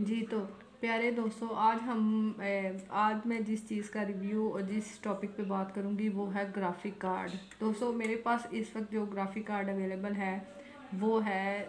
जी तो प्यारे दोस्तों, आज हम आज मैं जिस चीज़ का रिव्यू और जिस टॉपिक पे बात करूँगी, वो है ग्राफिक कार्ड दोस्तों, मेरे पास इस वक्त जो ग्राफिक कार्ड अवेलेबल है, वो है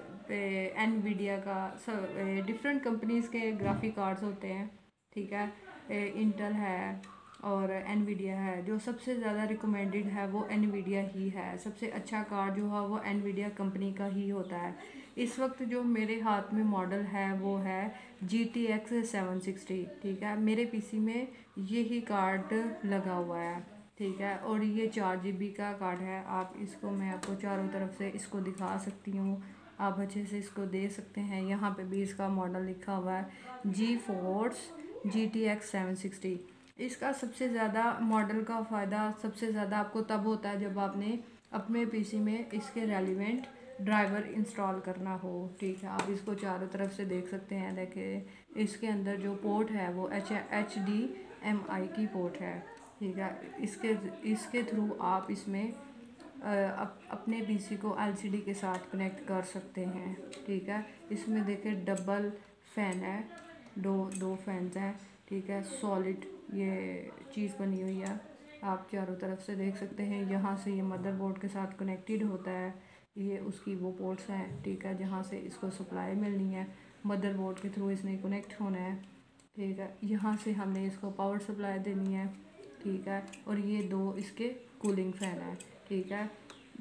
एन वीडिया का डिफरेंट कंपनीज़ के ग्राफिक कार्ड्स होते हैं, ठीक है? इंटेल है और एनवीडिया है, जो सबसे ज़्यादा रिकमेंडेड है वो एनवीडिया ही है। सबसे अच्छा कार्ड जो है वो एनवीडिया कंपनी का ही होता है। इस वक्त जो मेरे हाथ में मॉडल है वो है G T X seven sixty ठीक है? मेरे पीसी में ये ही कार्ड लगा हुआ है, ठीक है? और ये चार जी बी का कार्ड है। आप इसको, मैं आपको चारों तरफ़ से इसको दिखा सकती हूँ। आप अच्छे से इसको दे सकते हैं। यहाँ पे भी इसका मॉडल लिखा हुआ है GeForce G T X seven sixty इसका सबसे ज़्यादा मॉडल का फ़ायदा सबसे ज़्यादा आपको तब होता है जब आपने अपने पीसी में इसके रेलिवेंट ड्राइवर इंस्टॉल करना हो। ठीक है आप इसको चारों तरफ़ से देख सकते हैं। देखिए इसके अंदर जो पोर्ट है वो H H D M I की पोर्ट है। ठीक है इसके इसके थ्रू आप इसमें अप, अपने पीसी को एलसीडी के साथ कनेक्ट कर सकते हैं। ठीक है इसमें देखिए डबल फ़ैन है। दो दो फैंस हैं, ठीक है? सॉलिड ये चीज़ बनी हुई है। आप चारों तरफ़ से देख सकते हैं, यहाँ से ये मदरबोर्ड के साथ कनेक्टेड होता है। ये उसकी वो पोर्ट्स हैं, ठीक है? जहाँ से इसको सप्लाई मिलनी है। मदरबोर्ड के थ्रू इसने कनेक्ट होना है, ठीक है? यहाँ से हमने इसको पावर सप्लाई देनी है, ठीक है? और ये दो इसके कूलिंग फ़ैन है, ठीक है?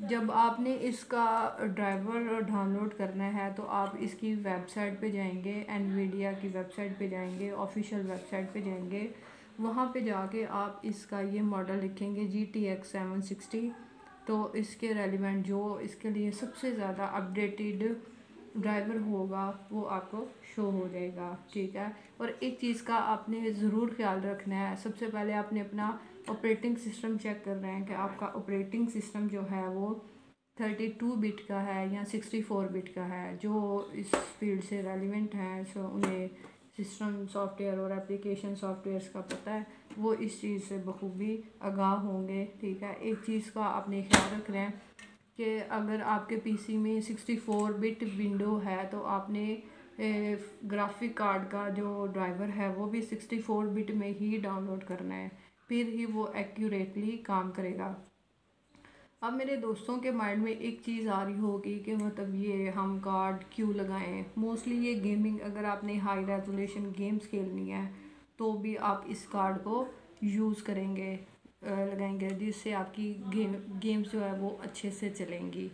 जब आपने इसका ड्राइवर डाउनलोड करना है तो आप इसकी वेबसाइट पे जाएँगे एनवीडिया की वेबसाइट पे जाएँगे ऑफिशियल वेबसाइट पे जाएँगे। वहाँ पे जाके आप इसका ये मॉडल लिखेंगे G T X seven sixty तो इसके रेलिवेंट जो इसके लिए सबसे ज़्यादा अपडेटेड ड्राइवर होगा, वो आपको शो हो जाएगा, ठीक है? और एक चीज़ का आपने ज़रूर ख्याल रखना है। सबसे पहले आपने अपना ऑपरेटिंग सिस्टम चेक कर रहे हैं कि आपका ऑपरेटिंग सिस्टम जो है वो थर्टी टू बिट का है या सिक्सटी फोर बिट का है। जो इस फ़ील्ड से रेलिवेंट हैं सो उन्हें सिस्टम सॉफ्टवेयर और एप्लीकेशन सॉफ्टवेयर्स का पता है, वो इस चीज़ से बखूबी आगाह होंगे, ठीक है? एक चीज़ का आपने ख्याल रख रहे हैं कि अगर आपके पीसी में सिक्सटी फोर बिट विंडो है तो आपने ग्राफिक कार्ड का जो ड्राइवर है, वो भी सिक्सटी फोर बिट में ही डाउनलोड करना है। फिर ही वो एक्यूरेटली काम करेगा। अब मेरे दोस्तों के माइंड में एक चीज़ आ रही होगी कि मतलब ये हम कार्ड क्यों लगाएँ? मोस्टली ये गेमिंग अगर आपने हाई रेजोल्यूशन गेम्स खेलनी है तो भी आप इस कार्ड को यूज़ करेंगे। लगाएँगे। जिससे आपकी गेम, गेम्स जो है वो अच्छे से चलेंगी।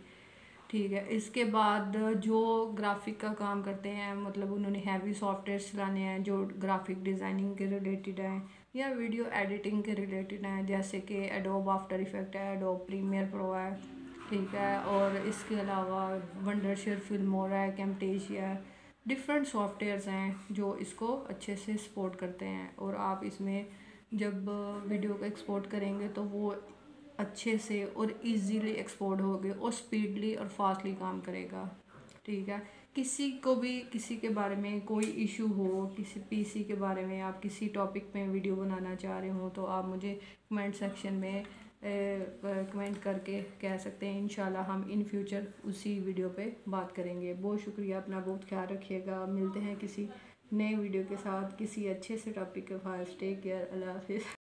ठीक है, इसके बाद जो ग्राफिक का काम करते हैं मतलब उन्होंने हैवी सॉफ्टवेयर चलाने हैं, जो ग्राफिक डिज़ाइनिंग के रिलेटेड हैं या वीडियो एडिटिंग के रिलेटेड हैं, जैसे कि एडोब आफ्टर इफ़ेक्ट है एडोब प्रीमियर प्रो है, ठीक है, और इसके अलावा वंडरशेयर फिल्मोरा है कैमटेशिया है। डिफरेंट सॉफ्टवेयर्स हैं जो इसको अच्छे से सपोर्ट करते हैं और आप इसमें जब वीडियो को एक्सपोर्ट करेंगे तो वो अच्छे से और इजीली एक्सपोर्ट होगे और स्पीडली और फास्टली काम करेगा। ठीक है? किसी को भी, किसी के बारे में कोई इशू हो, किसी पीसी के बारे में आप किसी टॉपिक में वीडियो बनाना चाह रहे हो तो आप मुझे कमेंट सेक्शन में कमेंट करके कह सकते हैं। इन हम इन फ्यूचर उसी वीडियो पे बात करेंगे। बहुत शुक्रिया, अपना बहुत ख्याल रखिएगा। मिलते हैं किसी नए वीडियो के साथ किसी अच्छे से टॉपिक के पास टेक केयर अल्लाह हाफिज़।